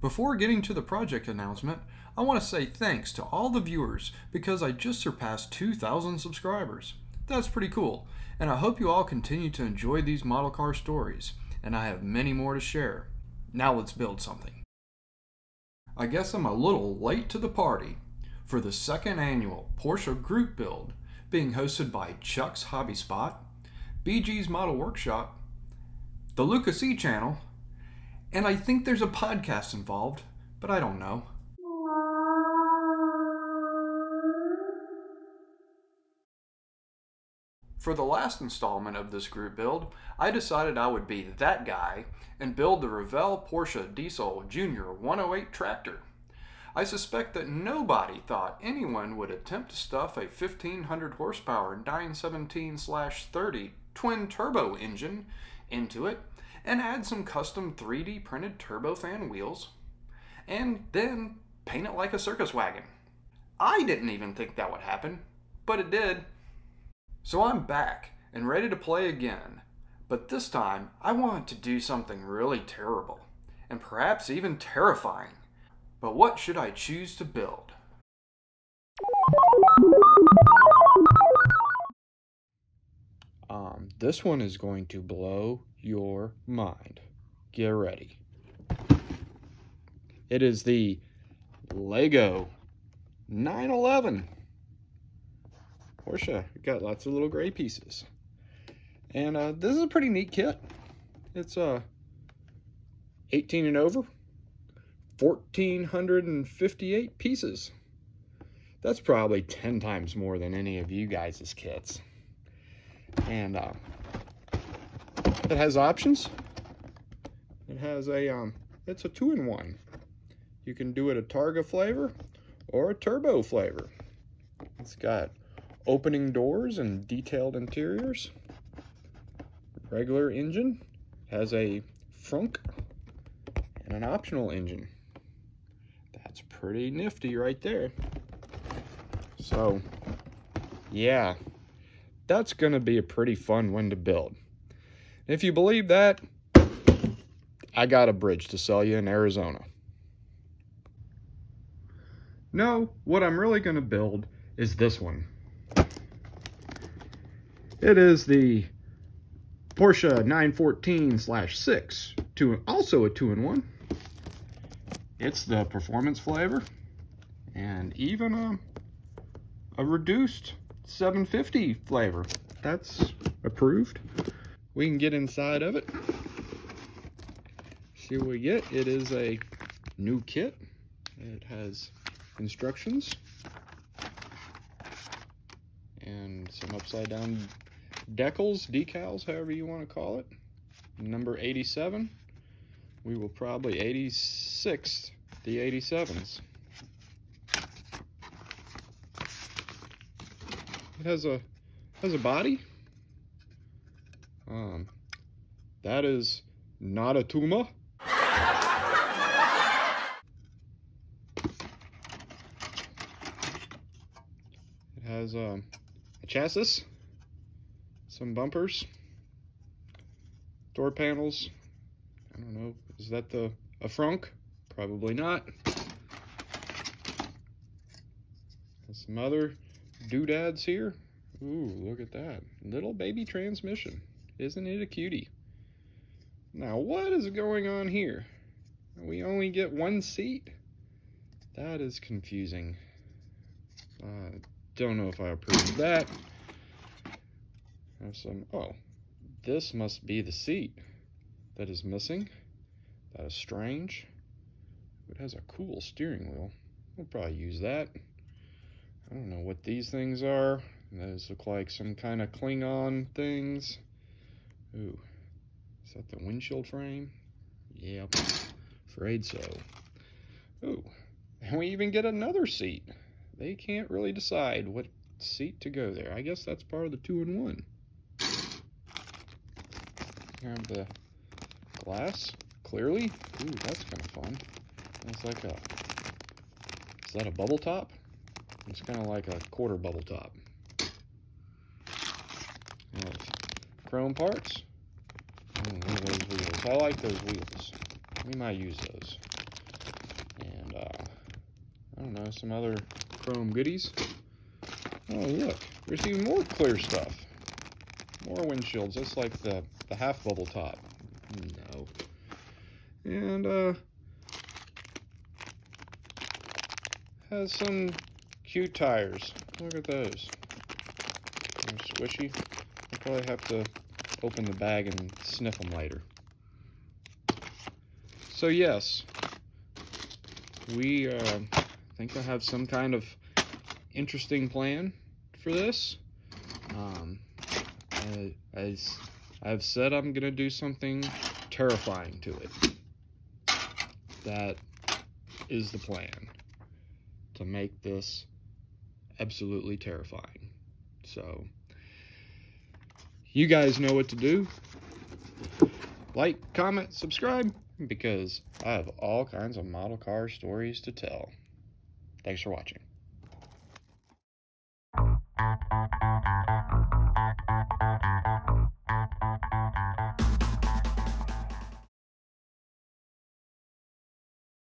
Before getting to the project announcement, I want to say thanks to all the viewers because I just surpassed 2,000 subscribers. That's pretty cool, and I hope you all continue to enjoy these model car stories, and I have many more to share. Now let's build something. I guess I'm a little late to the party for the second annual Porsche Group Build being hosted by Chuck's Hobby Spot, BG's Model Workshop, the Lucas E channel, and I think there's a podcast involved, but I don't know. For the last installment of this group build, I decided I would be that guy and build the Revell Porsche Diesel Junior 108 tractor. I suspect that nobody thought anyone would attempt to stuff a 1500 horsepower 917/30 twin turbo engine into it and add some custom 3D printed turbofan wheels and then paint it like a circus wagon. I didn't even think that would happen, but it did. So I'm back and ready to play again, but this time I want to do something really terrible and perhaps even terrifying. But what should I choose to build? Um, this one is going to blow your mind. Get ready. It is the Lego 911. Porsche. Got lots of little gray pieces. And uh, this is a pretty neat kit. It's uh, 18 and over. 1,458 pieces. That's probably 10 times more than any of you guys' kits. And uh, it has options. It has a, um, it's a two-in-one. You can do it a Targa flavor or a turbo flavor. It's got opening doors and detailed interiors. Regular engine has a frunk and an optional engine. Pretty nifty right there. So, yeah, that's going to be a pretty fun one to build. If you believe that, I got a bridge to sell you in Arizona. No, what I'm really going to build is this one. It is the Porsche 914/6, two, also a two-in-one. It's the performance flavor and even a, a reduced 750 flavor. That's approved. We can get inside of it. See what we get. It is a new kit. It has instructions and some upside down decals, decals, however you want to call it. Number 87. We will probably 86 the 87s. It has a has a body. Um, that is not a Tuma. It has um, a chassis some bumpers, door panels. I don't know, is that the a frunk? Probably not. some other doodads here. Ooh, look at that. Little baby transmission. Isn't it a cutie? Now, what is going on here? We only get one seat? That is confusing. I don't know if I approve of that. Have some, oh, this must be the seat that is missing. That is strange. It has a cool steering wheel. We'll probably use that. I don't know what these things are. Those look like some kind of Klingon things. Ooh, is that the windshield frame? Yep, afraid so. Ooh, and we even get another seat. They can't really decide what seat to go there. I guess that's part of the two-in-one. Have the glass clearly. Ooh, that's kind of fun. It's like a, is that a bubble top? It's kind of like a quarter bubble top. chrome parts. I like those wheels. We might use those. And, uh, I don't know, some other chrome goodies. Oh, look, there's even more clear stuff. More windshields. That's like the, the half bubble top. No. And, uh, has some cute tires. Look at those. They're squishy. I'll probably have to open the bag and sniff them later. So yes, we uh, think I have some kind of interesting plan for this. Um, as I've said, I'm gonna do something terrifying to it. That is the plan to make this absolutely terrifying. So, you guys know what to do. Like, comment, subscribe, because I have all kinds of model car stories to tell. Thanks for watching.